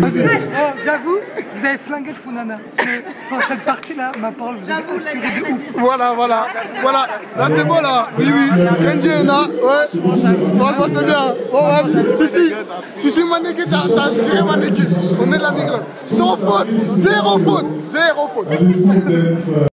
Ah, j'avoue, vous avez flingué le Funana. Sans cette partie-là, ma parole, vous avez assuré de ouf. Voilà, voilà, voilà. Là, c'était bon, là. Oui, oui. Kenji est là. Ouais. Franchement, c'était bien. Oh, ouais. Si, si. Si, si, t'as t'as assuré On est de la négro. Sans faute. Zéro faute. Zéro faute.